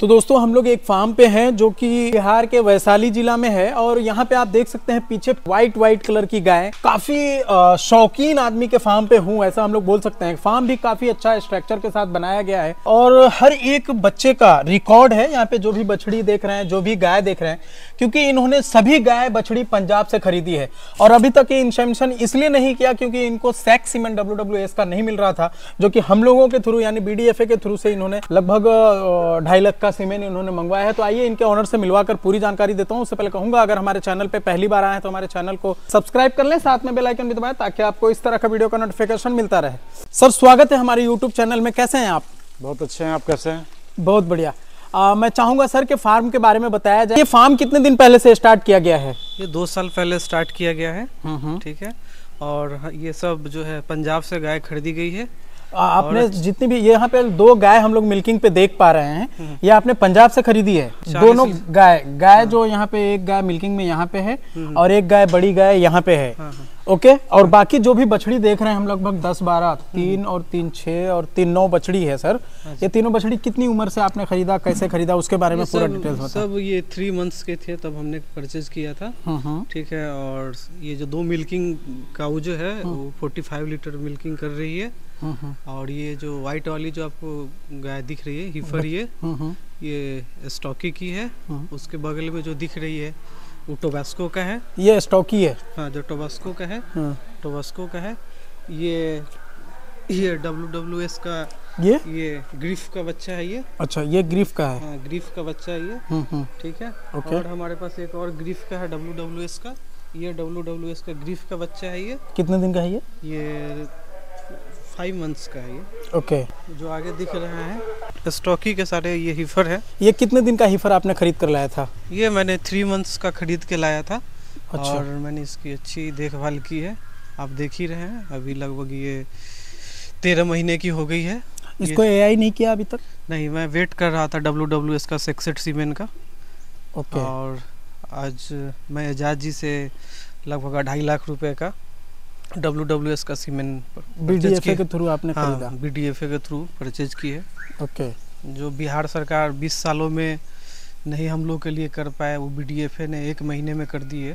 तो दोस्तों, हम लोग एक फार्म पे हैं जो कि बिहार के वैशाली जिला में है और यहाँ पे आप देख सकते हैं पीछे व्हाइट व्हाइट कलर की गाय। काफ़ी शौकीन आदमी के फार्म पे हूँ, ऐसा हम लोग बोल सकते हैं। फार्म भी काफ़ी अच्छा स्ट्रक्चर के साथ बनाया गया है और हर एक बच्चे का रिकॉर्ड है। यहाँ पे जो भी बछड़ी देख रहे हैं, जो भी गाय देख रहे हैं क्योंकि इन्होंने सभी गाय बछड़ी पंजाब से खरीदी है। और अभी तक ये इंशमेशन इसलिए नहीं किया क्योंकि इनको सैक सीमेंट डब्ल्यू का नहीं मिल रहा था जो कि हम लोगों के थ्रू यानी बीडीएफए के थ्रू से इन्होंने लगभग ढाई लाख का सीमेंट इन्होंने मंगवाया है। तो आइए इनके ऑनर से मिलवाकर पूरी जानकारी देता हूँ। उससे पहले कहूँगा अगर हमारे चैनल पर पहली बार आए हैं तो हमारे चैनल को सब्सक्राइब कर लें साथ में बेलाइकन भी दबाएँ ताकि आपको इस तरह का वीडियो का नोटिफिकेशन मिलता रहे। सर स्वागत है हमारे यूट्यूब चैनल में। कैसे हैं आप? बहुत अच्छे हैं आप कैसे हैं? बहुत बढ़िया। आ, मैं चाहूँगा सर के फार्म के बारे में बताया जाए। ये फार्म कितने दिन पहले से स्टार्ट किया गया है? ये दो साल पहले स्टार्ट किया गया है। ठीक है? और ये सब जो है पंजाब से गाय खरीदी गई है। आपने जितनी भी यहाँ पे दो गाय हम लोग मिल्किंग पे देख पा रहे हैं। ये आपने पंजाब से खरीदी है। दोनों गाय गाय जो यहाँ पे एक गाय मिल्किंग में यहाँ पे है और एक गाय बड़ी गाय यहाँ पे है। हाँ, हाँ। ओके? और बाकी जो भी बछड़ी देख रहे हैं हम लगभग दस बारह तीन और तीन छः और तीन नौ बछड़ी है सर। ये तीनों बछड़ी कितनी उम्र से आपने खरीदा कैसे खरीदा उसके बारे में पूरा डिटेल्स सब ये थ्री मंथ्स के थे तब हमने परचेज किया था। हम्म हम्म ठीक है और ये जो दो मिल्किंग काऊ जो है वो 45 लीटर मिल्किंग कर रही है। हम्म हम्म और ये जो वाइट वाली जो आपको गाय दिख रही है हिफर ये ये स्टॉकी की है। उसके बगल में जो दिख रही है वो टोबास्को का है। ये स्टॉकी है। हाँ जो टोबास्को का है। हाँ। टोबास्को का है। ये ये डब्ल्यू डब्ल्यू एस का ये? ये ग्रीफ का बच्चा है ये। अच्छा ये ग्रीफ का है। हाँ ग्रीफ का बच्चा है ये। हम्म हम्म ठीक है? ओके। और हमारे पास एक और ग्रीफ का है डब्ल्यू डब्ल्यू एस का। ये डब्ल्यू डब्ल्यू एस का ग्रीफ का बच्चा है ये। कितने दिन का है ये? ये फाइव मंथ्स का है ये। ओके। जो आगे दिख रहा है स्टॉकी के सारे ये हिफर है। ये कितने दिन का हीफर आपने खरीद कर लाया था? ये मैंने थ्री मंथ्स का खरीद के लाया था। अच्छा। और मैंने इसकी अच्छी देखभाल की है। आप देख ही रहे हैं अभी लगभग ये तेरह महीने की हो गई है। इसको एआई नहीं किया अभी तक? नहीं मैं वेट कर रहा था डब्ल्यू डब्ल्यू एस का सेक्सेट सीमेंट का। ओके। और आज मैं एजाज जी से लगभग अढ़ाई लाख रुपए का डब्ल्यू डब्ल्यू एस का cement B D F A के थ्रू आपने हाँ बी डी एफ़ ए के थ्रू परचेज की है ओके। जो बिहार सरकार 20 सालों में नहीं हम लोग के लिए कर पाए वो बी डी एफ़ ए ने एक महीने में कर दी है।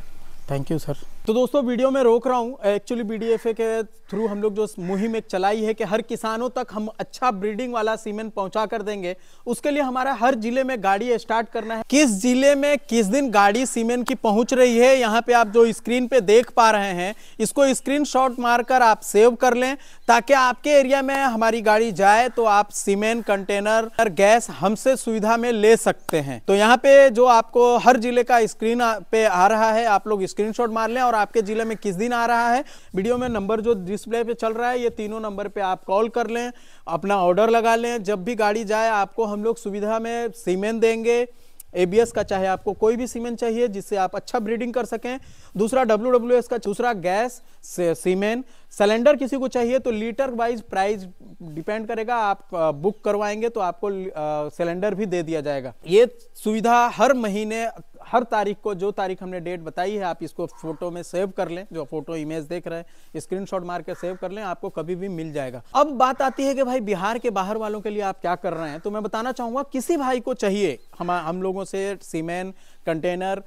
थैंक यू सर तो दोस्तों, वीडियो में रोक रहा हूँ। एक्चुअली बीडीएफए के थ्रू हम लोग जो मुहिम एक चलाई है कि हर किसानों तक हम अच्छा ब्रीडिंग वाला सीमेंट पहुँचा कर देंगे। उसके लिए हमारा हर ज़िले में गाड़ी स्टार्ट करना है। किस ज़िले में किस दिन गाड़ी सीमेंट की पहुँच रही है, यहाँ पे आप जो स्क्रीन पे देख पा रहे हैं, इसको स्क्रीनशॉट मारकर आप सेव कर लें, ताकि आपके एरिया में हमारी गाड़ी जाए तो आप सीमेंट कंटेनर और गैस हमसे सुविधा में ले सकते हैं। तो यहाँ पे जो आपको हर ज़िले का स्क्रीन पे आ रहा है, आप लोग स्क्रीनशॉट मार लें और आपके ज़िले में किस दिन आ रहा है? वीडियो में नंबर जो डिस्प्ले पे चल रहा है, ये तीनों नंबर पे आप कॉल कर लें, अपना ऑर्डर लगा लें। जब भी गाड़ी जाए, आपको हम लोग सुविधा में सीमेंट देंगे। एबीएस का चाहे आपको कोई भी सीमेंट चाहिए, जिससे आप अच्छा ब्रीडिंग कर सकें। दूसरा डब्ल्यू का, दूसरा गैस सीमेंट। सिलेंडर किसी को चाहिए तो लीटर वाइज प्राइस डिपेंड करेगा। आप बुक करवाएँगे तो आपको सिलेंडर भी दे दिया जाएगा। ये सुविधा हर महीने हर तारीख को, जो तारीख हमने डेट बताई है, आप इसको फ़ोटो में सेव कर लें, जो फ़ोटो इमेज देख रहे हैं स्क्रीनशॉट मार के सेव कर लें, आपको कभी भी मिल जाएगा। अब बात आती है कि भाई बिहार के बाहर वालों के लिए आप क्या कर रहे हैं? तो मैं बताना चाहूँगा, किसी भाई को चाहिए, हम हम लोगों से सीमेंट कंटेनर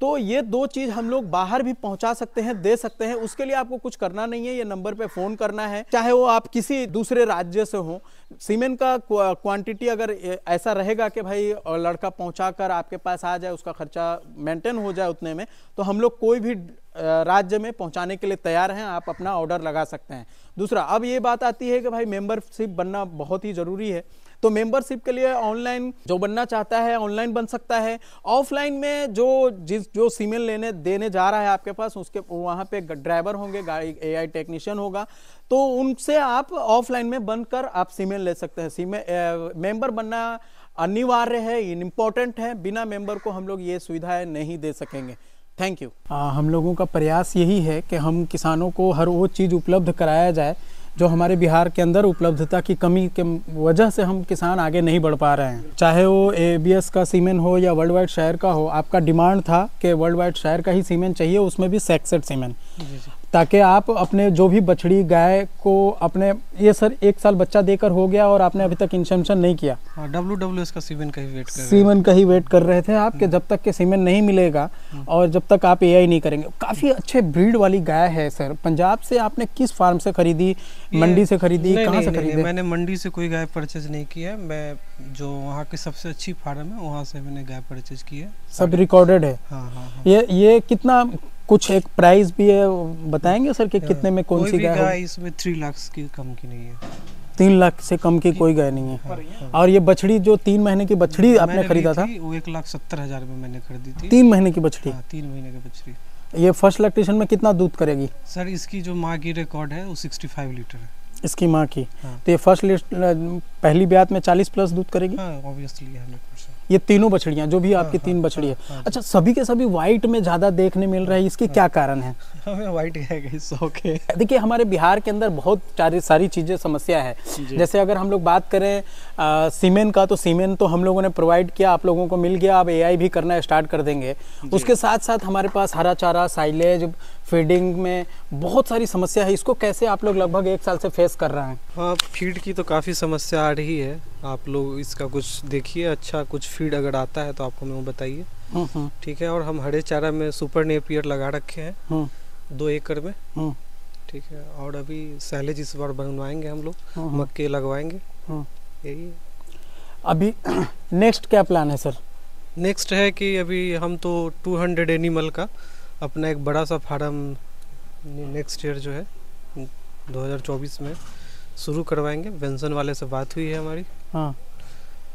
तो ये दो चीज़ हम लोग बाहर भी पहुँचा सकते हैं, दे सकते हैं। उसके लिए आपको कुछ करना नहीं है, ये नंबर पे फ़ोन करना है। चाहे वो आप किसी दूसरे राज्य से हो, सीमेंट का क्वा- क्वांटिटी अगर ऐसा रहेगा कि भाई लड़का पहुँचा कर आपके पास आ जाए, उसका खर्चा मेंटेन हो जाए उतने में तो हम लोग कोई भी राज्य में पहुँचाने के लिए तैयार हैं, आप अपना ऑर्डर लगा सकते हैं। दूसरा, अब ये बात आती है कि भाई मेंबरशिप बनना बहुत ही ज़रूरी है। तो मेंबरशिप के लिए ऑनलाइन जो बनना चाहता है ऑनलाइन बन सकता है। ऑफलाइन में जो जिस, जो सीमेंट लेने, देने जा रहा है आपके पास, उसके, वहाँ पे ड्राइवर होंगे गाड़ी एआई टेक्नीशियन होगा। तो उनसे आप ऑफलाइन में बनकर आप सीमेंट ले सकते हैं। सीमेंट मेंबर बनना अनिवार्य है इम्पोर्टेंट है। बिना मेंबर को हम लोग ये सुविधाएँ नहीं दे सकेंगे। थैंक यू हम लोगों का प्रयास यही है कि हम किसानों को हर वो चीज़ उपलब्ध कराया जाए। जो हमारे बिहार के अंदर उपलब्धता की कमी के वजह से हम किसान आगे नहीं बढ़ पा रहे हैं। चाहे वो एबीएस का सीमेंट हो या वर्ल्ड वाइड शहर का हो, आपका डिमांड था कि वर्ल्ड वाइड शहर का ही सीमेंट चाहिए, उसमें भी सेक्सेट सीमेंट। ताकि आप अपने जो भी बछड़ी गाय को अपने ये सर एक साल बच्चा देकर हो गया और आपने अभी तक इंसेमिशन नहीं किया। डब्ल्यू डब्ल्यू एस का सीमेन का ही वेट कर रहे सीमन का ही वेट कर रहे थे आप कि जब तक के सीमन नहीं मिलेगा और जब तक आप एआई नहीं करेंगे। काफ़ी अच्छे ब्रीड वाली गाय है सर। पंजाब से आपने किस फार्म से खरीदी? मंडी से खरीदी? कहाँ से खरीदी? मैंने मंडी से कोई गाय परचेज नहीं की है। मैं जो वहाँ की सबसे अच्छी फार्म है वहाँ से मैंने गाय परचेज की है। सब रिकॉर्डेड है। हाँ हाँ हाँ। ये ये कितना कुछ एक प्राइस भी है बताएँगे सर कि कितने में कौन सी गाय गाय इसमें थ्री लाख की कम की नहीं है। तीन लाख से कम की कोई गाय नहीं है। हाँ। और ये बछड़ी जो तीन महीने की बछड़ी आपने खरीदा था? वो एक लाख सत्तर हज़ार में मैंने खरीदी थी। तीन महीने की बछड़ी? हाँ तीन महीने की बछड़ी। ये फ़र्स्ट लैक्टेशन में कितना दूध करेगी? सर इसकी जो माँ की रिकॉर्ड है वो सिक्सटी फाइव लीटर है। इसकी माँ की। हाँ। तो ये फ़र्स्ट लिस्ट पहली ब्यात में चालीस प्लस दूध करेगी? हाँ ऑब्वियसली परसेंट ये तीनों बछड़ियाँ जो भी हाँ, आपकी हाँ, तीन बछड़ी है। हाँ, अच्छा सभी के सभी व्हाइट में ज़्यादा देखने मिल रहा है इसके हाँ, क्या कारण है? हमें वाइट है शौक है देखिए हमारे बिहार के अंदर बहुत सारी सारी चीज़ें समस्या है। जैसे अगर हम लोग बात करें आ, सीमेंट का तो सीमेंट तो हम लोगों ने प्रोवाइड किया आप लोगों को मिल गया अब एआई भी करना स्टार्ट कर देंगे। उसके साथ साथ हमारे पास हरा चारा साइलेज फीडिंग में बहुत सारी समस्या है। इसको कैसे आप लोग लगभग एक साल से फेस कर रहे हैं। हाँ फ़ीड की तो काफ़ी समस्या आ रही है। आप लोग इसका कुछ देखिए अच्छा कुछ फ़ीड अगर आता है तो आपको हमें वो बताइए। हम्म, हम्म, ठीक है और हम हरे चारा में सुपर नेपियर लगा रखे हैं। हम्म, दो एकड़ में। ठीक है और अभी सैलेज इस बार बनवाएँगे हम लोग। मक्के लगवाएँगे। यही। अभी नेक्स्ट क्या प्लान है सर नेक्स्ट है कि अभी हम तो 200 एनिमल का अपना एक बड़ा सा फार्म नेक्स्ट ईयर जो है 2024 में शुरू करवाएँगे। पेंशन वाले से बात हुई है हमारी। हाँ।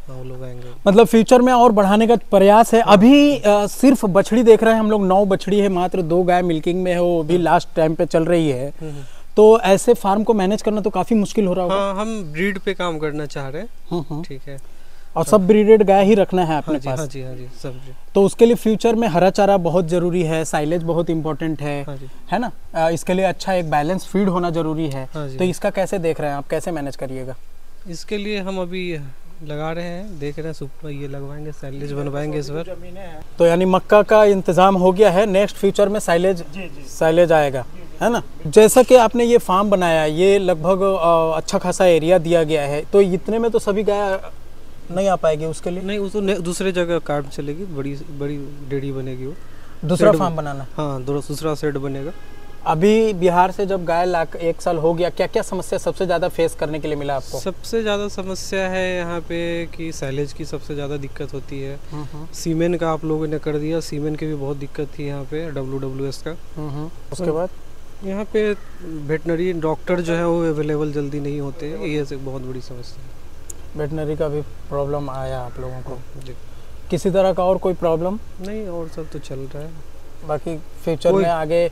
हाँ, वो लोग आएँगे। मतलब फ्यूचर में और बढ़ाने का प्रयास है। हाँ। अभी आ, सिर्फ़ बछड़ी देख रहे हैं हम लोग नौ बछड़ी है मात्र दो गाय मिल्किंग में है वो भी लास्ट टाइम पे चल रही है। तो ऐसे फार्म को मैनेज करना तो काफ़ी मुश्किल हो रहा होगा। हाँ हम ब्रीड पे काम करना चाह रहे हैं। हम्म, हम्म। ठीक है। और सब ब्रीडेड गाय ही रखना है हाँ अपने हाँ पास। जी हाँ जी सब जी। तो उसके लिए फ्यूचर में हरा चारा बहुत ज़रूरी है साइलेज बहुत इंपॉर्टेंट है हाँ है ना? इसके लिए अच्छा एक बैलेंस फ़ीड होना ज़रूरी है। हाँ तो इसका कैसे देख रहे हैं आप? कैसे मैनेज करिएगा? इसके लिए हम अभी लगा रहे हैं देख रहे हैं सुपर ये लगवाएँगे सैलेज बनवाएँगे इस बार। तो यानी मक्का का इंतज़ाम हो गया है नेक्स्ट फ्यूचर में साइलेज साइलेज आएगा है ना? जैसा कि आपने ये फार्म बनाया ये लगभग अच्छा खासा एरिया दिया गया है तो इतने में तो सभी गाय नहीं आ पाएगी उसके लिए? नहीं तो दूसरे जगह कार्ड चलेगी बड़ी बड़ी डेयरी बनेगी वो। दूसरा फार्म बनाना। हाँ दूसरा सेट बनेगा। अभी बिहार से जब गाय लाख एक साल हो गया क्या क्या समस्या सबसे ज़्यादा फेस करने के लिए मिला आपको? सबसे ज़्यादा समस्या है यहाँ पे कि सैलेज की सबसे ज़्यादा दिक्कत होती है। हम्म, हम्म, सीमेन का आप लोगों ने कर दिया सीमेन की भी बहुत दिक्कत थी यहाँ पे डब्ल्यू डब्ल्यू एस का। हम्म, हम्म। उसके बाद? यहाँ पे वेटनरी डॉक्टर जो है वो अवेलेबल जल्दी नहीं होते ये एक बहुत बड़ी समस्या वेटनरी का भी प्रॉब्लम आया आप लोगों को? किसी तरह का और कोई प्रॉब्लम नहीं और सब तो चल रहा है। बाकी फ्यूचर में आगे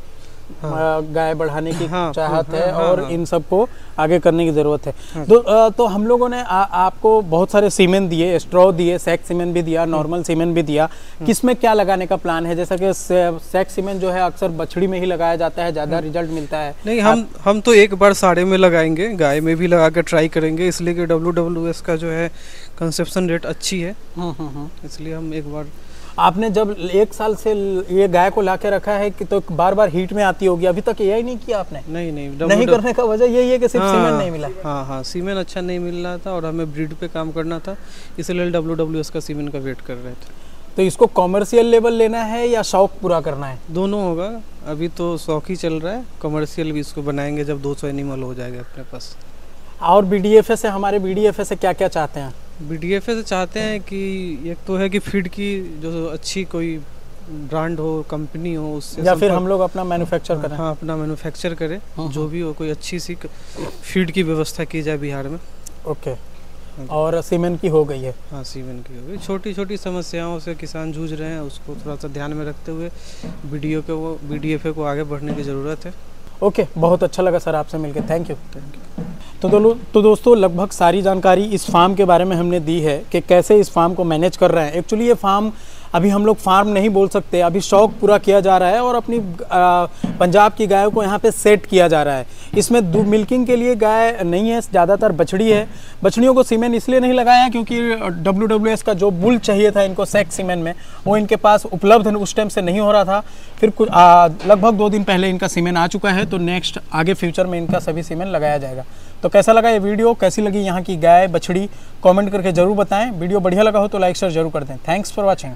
हाँ। गाय बढ़ाने की हाँ, चाहत हाँ, है हाँ, और हाँ। इन सबको आगे करने की ज़रूरत है हाँ। तो अ, तो हम लोगों ने आ, आपको बहुत सारे सीमेंट दिए स्ट्रॉ दिए सैक सीमेंट भी दिया नॉर्मल सीमेंट भी दिया किसमें क्या लगाने का प्लान है जैसा कि सेक्स सीमेंट जो है अक्सर बछड़ी में ही लगाया जाता है ज़्यादा रिज़ल्ट मिलता है नहीं हम हम तो एक बार साड़े में लगाएँगे गाय में भी लगा कर ट्राई करेंगे इसलिए कि डब्ल्यू डब्ल्यू का जो है कंसेप्शन रेट अच्छी है हम्म, हम्म, हम्म। इसलिए हम एक बार आपने जब एक साल से ये गाय को ला के रखा है कि तो बार बार हीट में आती होगी अभी तक यही नहीं किया आपने? नहीं नहीं नहीं करने का वजह यही है कि सिर्फ़ हाँ, सीमेंट नहीं मिला हाँ। हाँ सीमेंट अच्छा नहीं मिल रहा था और हमें ब्रीड पे काम करना था इसलिए डब्ल्यू डब्ल्यू एस का सीमेंट का वेट कर रहे थे। तो इसको कॉमर्शियल लेवल लेना है या शौक पूरा करना है? दोनों होगा अभी तो शौक ही चल रहा है कॉमर्शियल भी इसको बनाएँगे जब 200 एनिमल हो जाएगा अपने पास। और बीडीएफए से हमारे बीडीएफए से क्या क्या चाहते हैं? बी से चाहते हैं कि एक तो है कि फ़ीड की जो अच्छी कोई ब्रांड हो कंपनी हो उससे या फिर हम लोग अपना मैन्युफैक्चर करें। हाँ अपना मैन्युफैक्चर करे हाँ, जो भी हो कोई अच्छी सी फ़ीड की व्यवस्था की जाए बिहार में। ओके और सीमेंट की हो गई है। हाँ सीमेंट की हो गई। छोटी छोटी समस्याओं से किसान जूझ रहे हैं उसको थोड़ा सा ध्यान में रखते हुए बी को वो बी को आगे बढ़ने की ज़रूरत है। ओके बहुत अच्छा लगा सर आपसे मिलकर थैंक यू थैंक यू तो दो, तो दोस्तों लगभग सारी जानकारी इस फार्म के बारे में हमने दी है कि कैसे इस फार्म को मैनेज कर रहे हैं। एक्चुअली ये फार्म अभी हम लोग फार्म नहीं बोल सकते। अभी शौक पूरा किया जा रहा है और अपनी पंजाब की गायों को यहाँ पे सेट किया जा रहा है। इसमें दूध मिल्किंग के लिए गाय नहीं है ज़्यादातर बछड़ी है। बछड़ियों को सीमेंट इसलिए नहीं लगाया क्योंकि डब्ल्यू डब्ल्यू एस का जो बुल चाहिए था इनको सेक्स सीमेंट में वो इनके पास उपलब्ध उस टाइम से नहीं हो रहा था। फिर कुछ लगभग दो दिन पहले इनका सीमेंट आ चुका है तो नेक्स्ट आगे फ्यूचर में इनका सभी सीमेंट लगाया जाएगा। तो कैसा लगा ये वीडियो? कैसी लगी यहाँ की गाय, बछड़ी? कमेंट करके ज़रूर बताएँ। वीडियो बढ़िया लगा हो तो लाइक शेयर ज़रूर कर दें। Thanks for watching